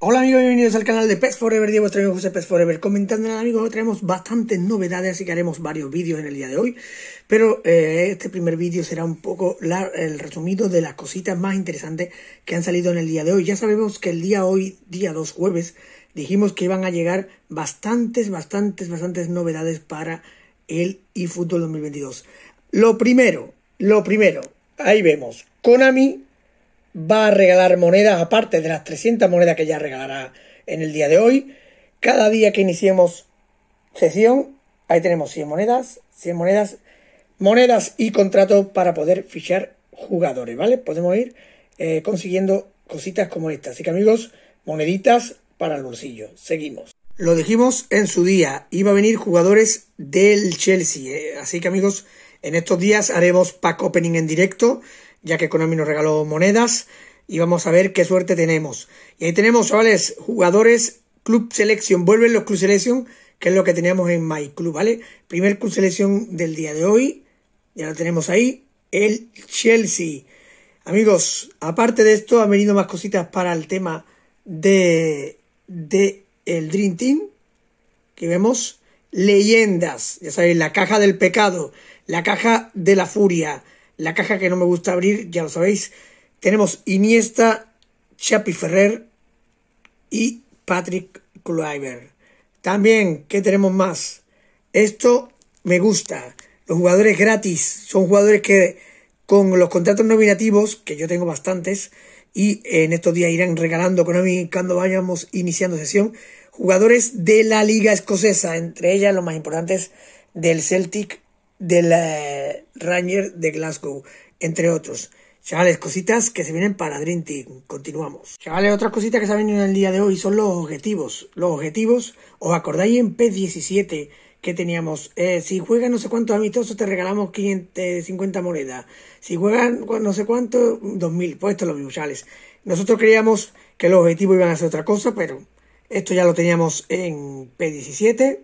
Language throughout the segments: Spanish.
Hola amigos, bienvenidos al canal de Pets Forever, Diego, vuestro amigo José Pets Forever. Comentando amigos, hoy traemos bastantes novedades, así que haremos varios vídeos en el día de hoy. Pero eh, este primer vídeo será un poco el resumido de las cositas más interesantes que han salido en el día de hoy. Ya sabemos que el día hoy, día 2 jueves, dijimos que iban a llegar bastantes, bastantes, bastantes novedades para el eFootball 2022. Lo primero, lo primero, ahí vemos, Konami va a regalar monedas, aparte de las 300 monedas que ya regalará en el día de hoy. Cada día que iniciemos sesión, ahí tenemos 100 monedas, 100 monedas, monedas y contratos para poder fichar jugadores, ¿vale? Podemos ir eh, consiguiendo cositas como estas. Así que amigos, moneditas para el bolsillo. Seguimos. Lo dijimos en su día, iba a venir jugadores del Chelsea. ¿eh? Así que amigos, en estos días haremos pack opening en directo ya que Konami nos regaló monedas y vamos a ver qué suerte tenemos. Y ahí tenemos, chavales, jugadores Club Selection, vuelven los Club Selection, que es lo que teníamos en My Club, ¿vale? Primer Club Selection del día de hoy, ya lo tenemos ahí, el Chelsea. Amigos, aparte de esto, han venido más cositas para el tema de, de el Dream Team, que vemos. Leyendas, ya sabéis, la caja del pecado, la caja de la furia, la caja que no me gusta abrir, ya lo sabéis. Tenemos Iniesta, Chapi Ferrer y Patrick Kluivert. También, ¿qué tenemos más? Esto me gusta. Los jugadores gratis son jugadores que con los contratos nominativos, que yo tengo bastantes, y en estos días irán regalando cuando vayamos iniciando sesión, jugadores de la liga escocesa, entre ellas los más importantes del Celtic del eh, Ranger de Glasgow, entre otros. Chavales, cositas que se vienen para Dream Team. Continuamos. Chavales, otras cositas que se han venido en el día de hoy son los objetivos. Los objetivos, ¿os acordáis en P17 que teníamos? Eh, si juegan no sé cuántos amistosos te regalamos 550 monedas. Si juegan no sé cuánto, 2000. Pues esto es lo mismo, chavales. Nosotros creíamos que los objetivos iban a ser otra cosa, pero esto ya lo teníamos en P17.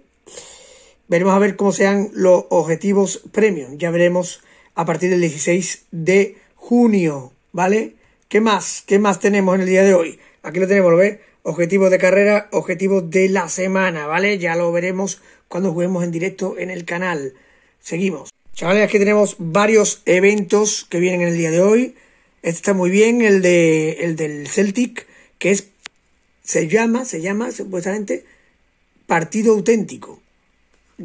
Veremos a ver cómo sean los objetivos premium. Ya veremos a partir del 16 de junio, ¿vale? ¿Qué más? ¿Qué más tenemos en el día de hoy? Aquí lo tenemos, ¿lo ves? Objetivos de carrera, objetivos de la semana, ¿vale? Ya lo veremos cuando juguemos en directo en el canal. Seguimos. Chavales, aquí tenemos varios eventos que vienen en el día de hoy. Este está muy bien, el de el del Celtic, que es se llama, se llama supuestamente partido auténtico.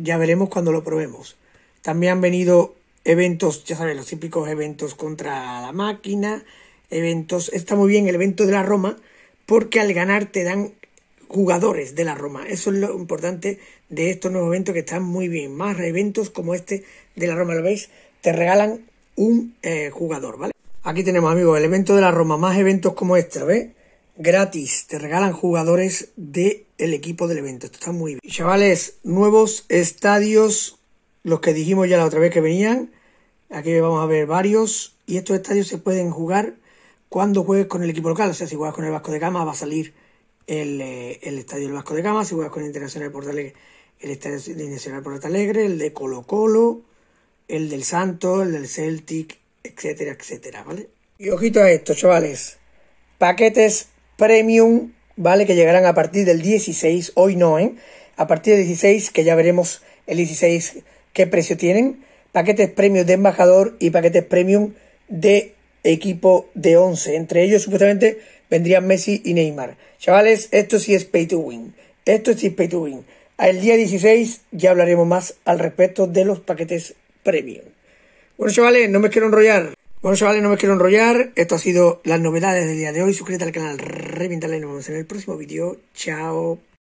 Ya veremos cuando lo probemos. También han venido eventos, ya sabes, los típicos eventos contra la máquina, eventos, está muy bien el evento de la Roma, porque al ganar te dan jugadores de la Roma. Eso es lo importante de estos nuevos eventos que están muy bien. Más eventos como este de la Roma, ¿lo veis? Te regalan un eh, jugador, ¿vale? Aquí tenemos, amigos, el evento de la Roma, más eventos como este, ¿ves? gratis. Te regalan jugadores del el equipo del evento. Esto está muy bien. Chavales, nuevos estadios, los que dijimos ya la otra vez que venían. Aquí vamos a ver varios. Y estos estadios se pueden jugar cuando juegues con el equipo local. O sea, si juegas con el Vasco de Gama va a salir el, eh, estadio del Vasco de Gama. Si juegas con el Internacional de Porto Alegre, el estadio Internacional de Porto Alegre, el de Colo Colo, el del Santo, el del Celtic, etcétera, etcétera, ¿vale? Y ojito a esto, chavales. Paquetes premium, ¿vale? Que llegarán a partir del 16, hoy no, ¿eh? A partir del 16, que ya veremos el 16 qué precio tienen. Paquetes premium de embajador y paquetes premium de equipo de 11. Entre ellos, supuestamente, vendrían Messi y Neymar. Chavales, esto sí es pay to win. Esto sí es pay to win. El día 16 ya hablaremos más al respecto de los paquetes premium. Bueno, chavales, no me quiero enrollar. Bueno, chavales, no me quiero enrollar. Esto ha sido las novedades del día de hoy. Suscríbete al canal, revientale y nos vemos en el próximo vídeo. Chao.